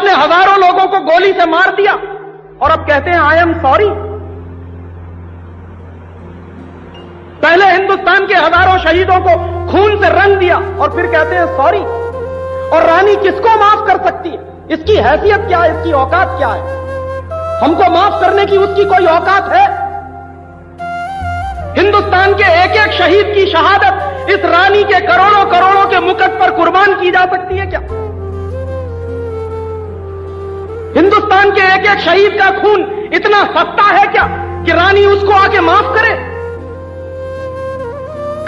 आपने हज़ारों लोगों को गोली से मार दिया और अब कहते हैं आई एम सॉरी पहले हिंदुस्तान के हज़ारों शहीदों को खून से रंग दिया और फिर कहते हैं सॉरी और रानी किसको माफ़ कर सकती है? इसकी हैसियत क्या है? इसकी औकात क्या है? हमको माफ़ करने की उसकी कोई औकात है? हिंदुस्तान के एक एक शहीद की शहादत इस रानी के करोड़ों करोड़ों के मुकट पर कुर्बान की जा सकती है क्या? हिंदुस्तान के एक एक शहीद का खून इतना सस्ता है क्या कि रानी उसको आके माफ़ करे?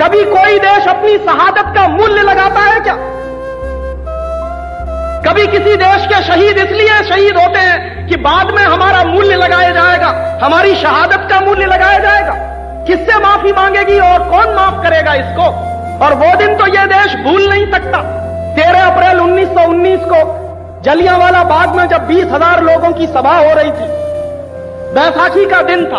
कभी कोई देश अपनी शहादत का मूल्य लगाता है क्या? कभी किसी देश के शहीद इसलिए शहीद होते हैं कि बाद में हमारा मूल्य लगाया जाएगा, हमारी शहादत का मूल्य लगाया जाएगा। किससे माफ़ी मांगेगी और कौन माफ़ करेगा इसको? और वो दिन तो यह देश भूल नहीं सकता। तेरह अप्रैल 1919 को जलियांवाला बाग में जब बीस हज़ार लोगों की सभा हो रही थी, बैसाखी का दिन था,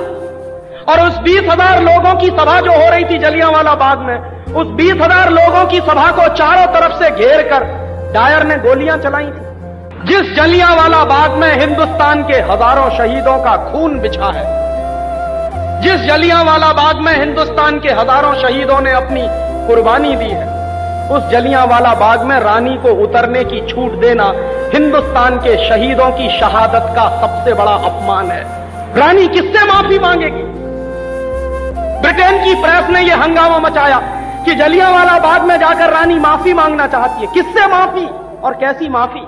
और उस बीस हज़ार लोगों की सभा जो हो रही थी जलियांवाला बाग में, उस बीस हज़ार लोगों की सभा को चारों तरफ़ से घेर कर डायर ने गोलियाँ चलाई थी। जिस जलियांवाला बाग में हिंदुस्तान के हज़ारों शहीदों का खून बिछा है, जिस जलियांवाला बाग में हिंदुस्तान के हज़ारों शहीदों ने अपनी कुर्बानी दी है उस जलियांवाला बाग में रानी को उतरने की छूट देना हिंदुस्तान के शहीदों की शहादत का सबसे बड़ा अपमान है। रानी किससे माफ़ी मांगेगी? ब्रिटेन की प्रेस ने यह हंगामा मचाया कि जलियांवाला बाग में जाकर रानी माफ़ी मांगना चाहती है। किससे माफ़ी और कैसी माफ़ी?